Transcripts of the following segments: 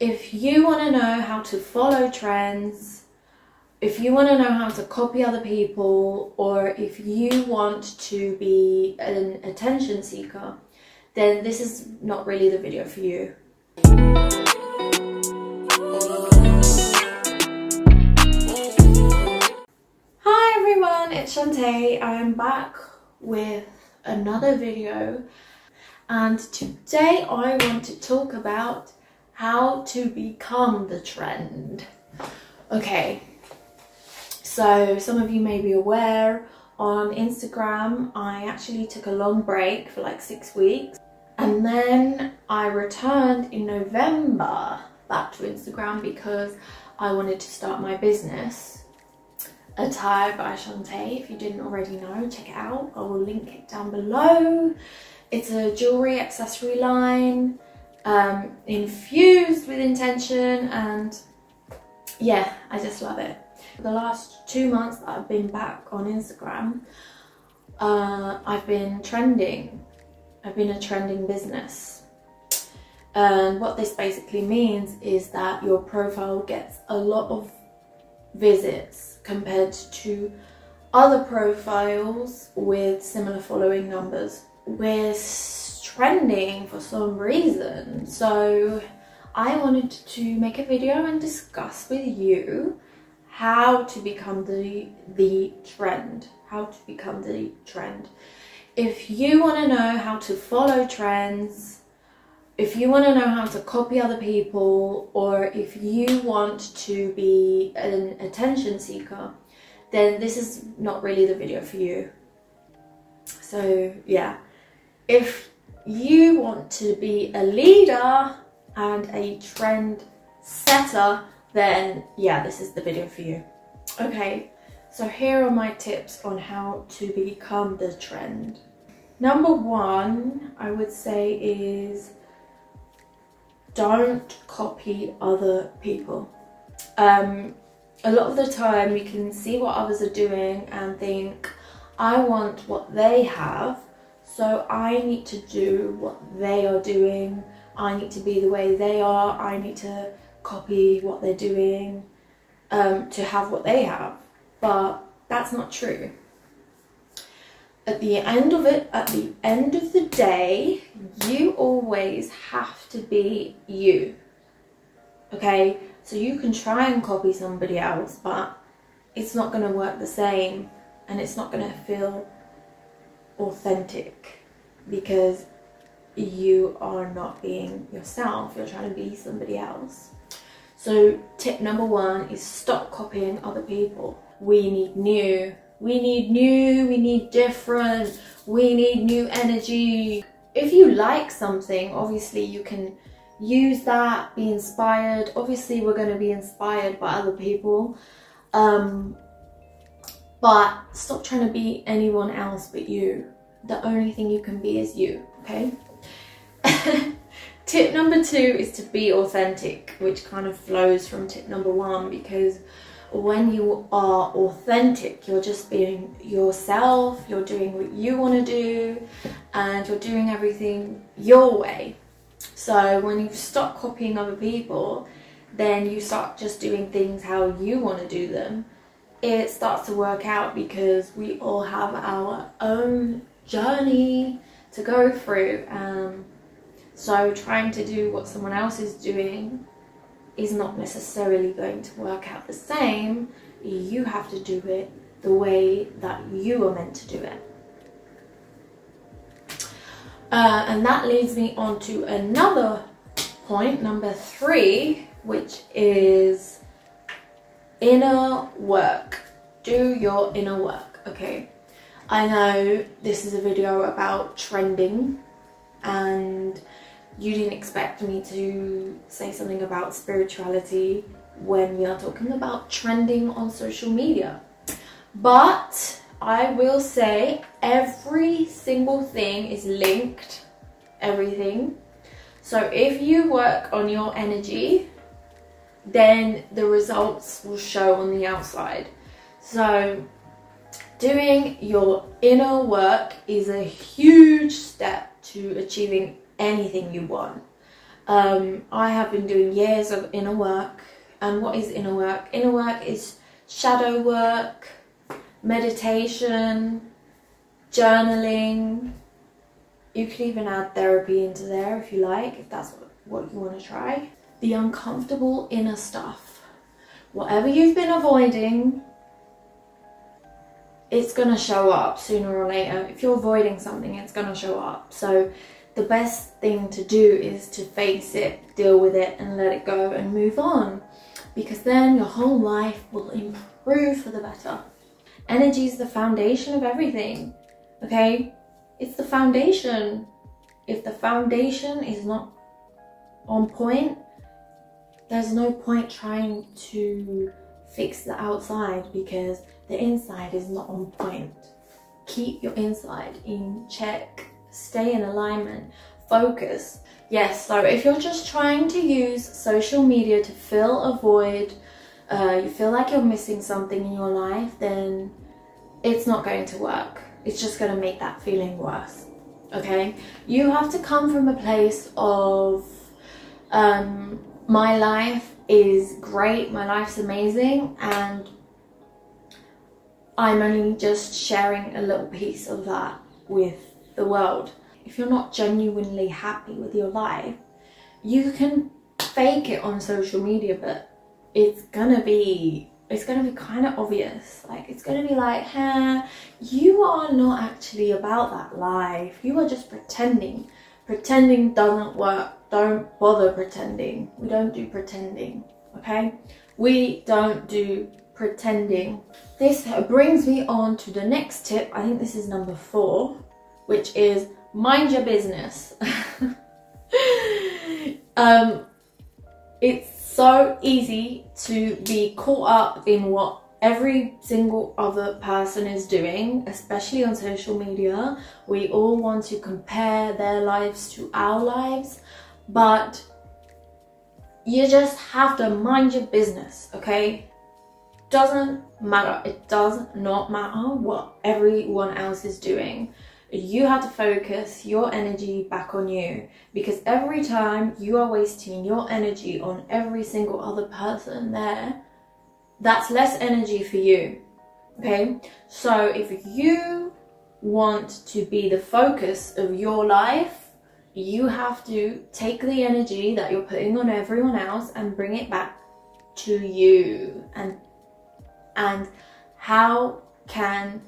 If you want to know how to follow trends, if you want to know how to copy other people, or if you want to be an attention seeker, then this is not really the video for you. Hi everyone, it's Chanté. I am back with another video and today I want to talk about how to become the trend. Okay, so some of you may be aware on Instagram I actually took a long break for like six weeks and then I returned in November back to Instagram because I wanted to start my business Attire by Chanté. If you didn't already know, check it out. I will link it down below. It's a jewellery accessory line um, infused with intention and yeah, I just love it. The last two months that I've been back on Instagram, uh, I've been trending. I've been a trending business. And what this basically means is that your profile gets a lot of visits compared to other profiles with similar following numbers. We're trending for some reason, so I wanted to make a video and discuss with you how to become the the trend how to become the trend. If you want to know how to follow trends if you want to know how to copy other people or if you want to be an attention seeker, then this is not really the video for you. So yeah, if you want to be a leader and a trend setter, then yeah, this is the video for you. Okay, so here are my tips on how to become the trend. Number one, I would say is don't copy other people. Um, a lot of the time we can see what others are doing and think, I want what they have, so I need to do what they are doing. I need to be the way they are. I need to copy what they're doing um, to have what they have. But that's not true at the end of it, at the end of the day, you always have to be you. Okay, so you can try and copy somebody else, but it's not going to work the same and it's not going to feel authentic because you are not being yourself, you're trying to be somebody else. So, tip number one is stop copying other people. We need new we need new, we need different, we need new energy. If you like something, obviously you can use that, be inspired. Obviously we're going to be inspired by other people. Um, but stop trying to be anyone else but you. The only thing you can be is you, okay? tip number two is to be authentic, which kind of flows from tip number one because when you are authentic, you're just being yourself, you're doing what you want to do, and you're doing everything your way. So when you stop copying other people, then you start just doing things how you want to do them. It starts to work out because we all have our own journey to go through. Um, so trying to do what someone else is doing is not necessarily going to work out the same. You have to do it the way that you are meant to do it. Uh, and that leads me on to another point, number three, which is inner work. Do your inner work, okay? I know this is a video about trending and you didn't expect me to say something about spirituality when we are talking about trending on social media. But I will say every single thing is linked, everything. So if you work on your energy, then the results will show on the outside. So doing your inner work is a huge step to achieving anything you want. Um, I have been doing years of inner work. And what is inner work? Inner work is shadow work, meditation, journaling. You could even add therapy into there if you like, if that's what you want to try. The uncomfortable inner stuff. Whatever you've been avoiding, it's to show up sooner or later. If you're avoiding something, it's to show up. So the best thing to do is to face it, deal with it and let it go and move on. Because then your whole life will improve for the better. Energy is the foundation of everything, okay? It's the foundation. If the foundation is not on point, there's no point trying to fix the outside because the inside is not on point. Keep your inside in check, stay in alignment, focus. Yes, so if you're just trying to use social media to fill a void, uh, you feel like you're missing something in your life, then it's not going to work. It's just going to make that feeling worse. Okay? You have to come from a place of um, my life is great, my life's amazing, and I'm only just sharing a little piece of that with the world. If you're not genuinely happy with your life, you can fake it on social media, but it's gonna be it's gonna be kind of obvious. Like it's gonna be like, huh, you are not actually about that life. You are just pretending. Pretending doesn't work don't bother pretending. We don't do pretending, okay? We don't do pretending. This brings me on to the next tip. I think this is number four, which is mind your business. um, it's so easy to be caught up in what every single other person is doing, especially on social media. We all want to compare their lives to our lives but you just have to mind your business, okay? Doesn't matter. It does not matter what everyone else is doing. You have to focus your energy back on you because every time you are wasting your energy on every single other person there, that's less energy for you. Okay? So if you want to be the focus of your life, you have to take the energy that you're putting on everyone else and bring it back to you and and how can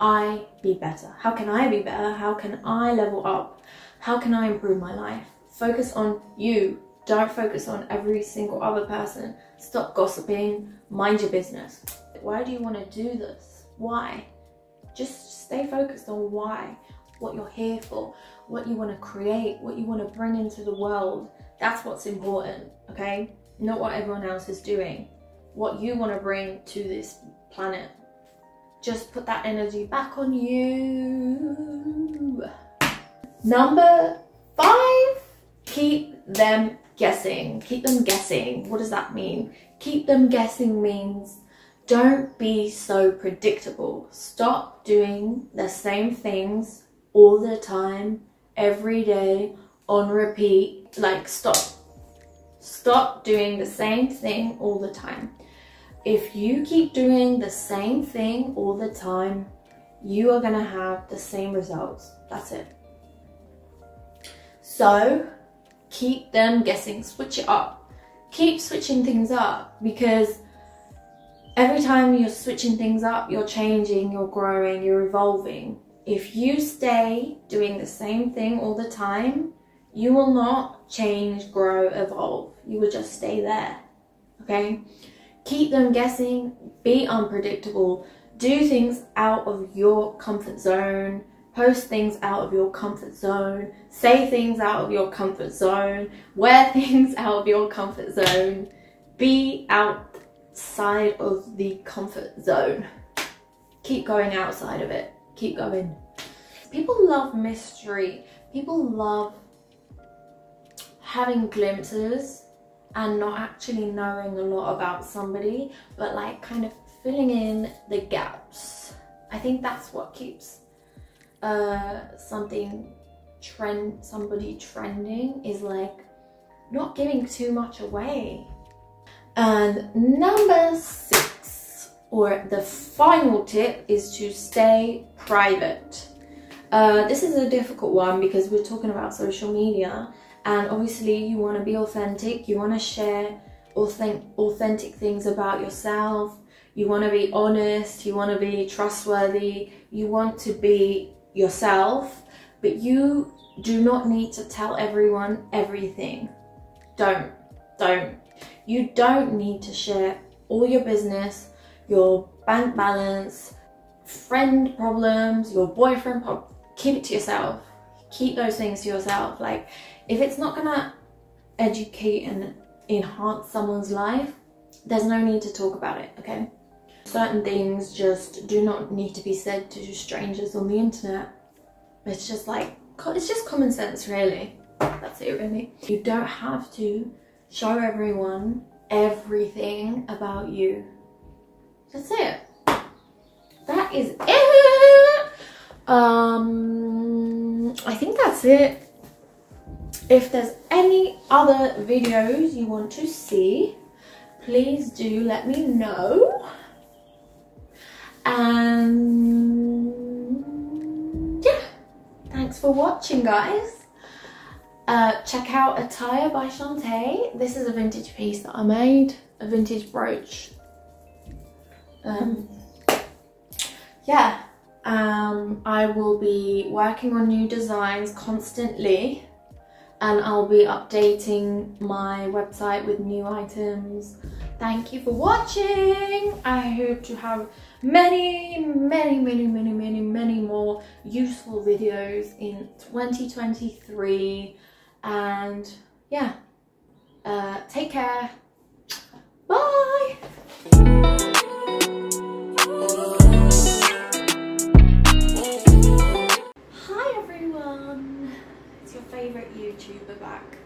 I be better? How can I be better? How can I level up? How can I improve my life? Focus on you. Don't focus on every single other person. Stop gossiping. Mind your business. Why do you want to do this? Why? Just stay focused on why what you're here for, what you want to create, what you want to bring into the world. That's what's important, okay? Not what everyone else is doing. What you want to bring to this planet. Just put that energy back on you. Number five, keep them guessing. Keep them guessing. What does that mean? Keep them guessing means don't be so predictable. Stop doing the same things all the time, every day, on repeat. Like, stop. Stop doing the same thing all the time. If you keep doing the same thing all the time, you are to have the same results. That's it. So, keep them guessing. Switch it up. Keep switching things up because every time you're switching things up, you're changing, you're growing, you're evolving if you stay doing the same thing all the time, you will not change, grow, evolve. You will just stay there. Okay? Keep them guessing, be unpredictable, do things out of your comfort zone, post things out of your comfort zone, say things out of your comfort zone, wear things out of your comfort zone, be outside of the comfort zone. Keep going outside of it keep going. People love mystery. People love having glimpses and not actually knowing a lot about somebody, but like kind of filling in the gaps. I think that's what keeps uh, something trend, somebody trending is like not giving too much away. And number six, or the final tip, is to stay private. Uh, this is a difficult one because we're talking about social media, and obviously, you want to be authentic, you want to share authentic, authentic things about yourself, you want to be honest, you want to be trustworthy, you want to be yourself, but you do not need to tell everyone everything. Don't, don't. You don't need to share all your business, your bank balance, friend problems, your boyfriend problems. Keep it to yourself. Keep those things to yourself. Like, if it's not gonna educate and enhance someone's life, there's no need to talk about it, okay? Certain things just do not need to be said to strangers on the internet. It's just like, it's just common sense, really. That's it, really. You don't have to show everyone everything about you. That's it. That is it. Um, I think that's it. If there's any other videos you want to see, please do let me know. And yeah, thanks for watching guys. Uh, check out Attire by Chanté. This is a vintage piece that I made, a vintage brooch. Um, yeah, um, I will be working on new designs constantly and I'll be updating my website with new items. Thank you for watching. I hope to have many, many, many, many, many, many more useful videos in 2023. And yeah, uh, take care. Bye. Hi everyone. It's your favorite YouTuber back.